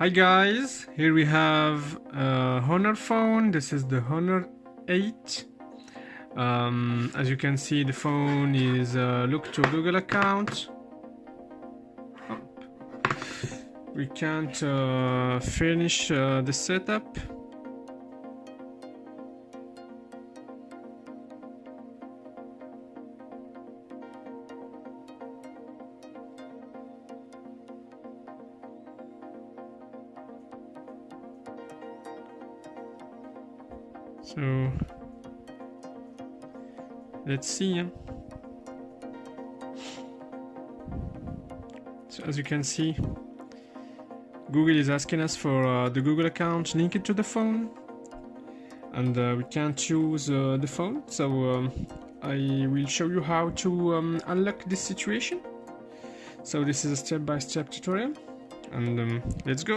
Hi guys, here we have a Honor phone. This is the Honor 8. Um, as you can see, the phone is uh, look to Google account. Oh. We can't uh, finish uh, the setup. So let's see. So as you can see, Google is asking us for uh, the Google account linked to the phone, and uh, we can't choose uh, the phone. So um, I will show you how to um, unlock this situation. So this is a step-by-step -step tutorial, and um, let's go.